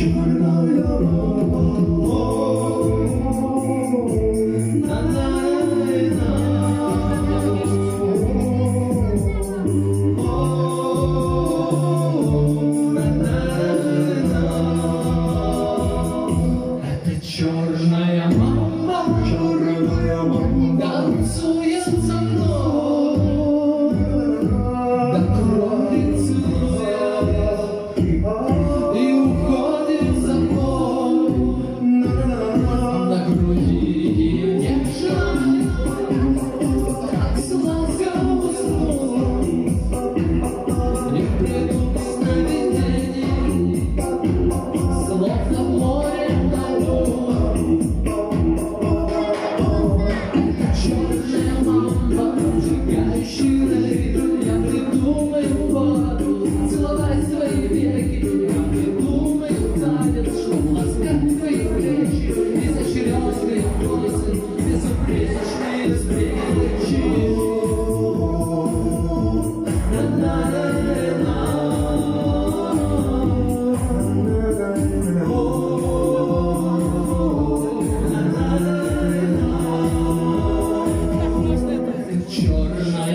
Черная мама, черная мама. танцует.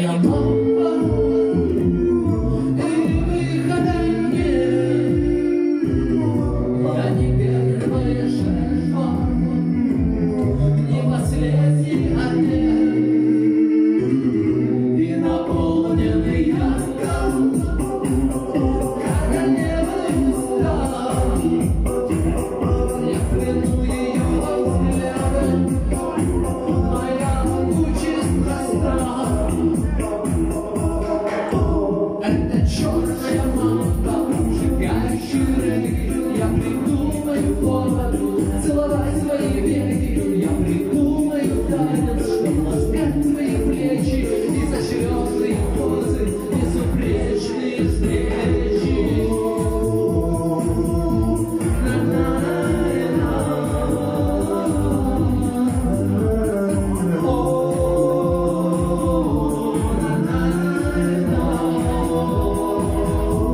Черная мамба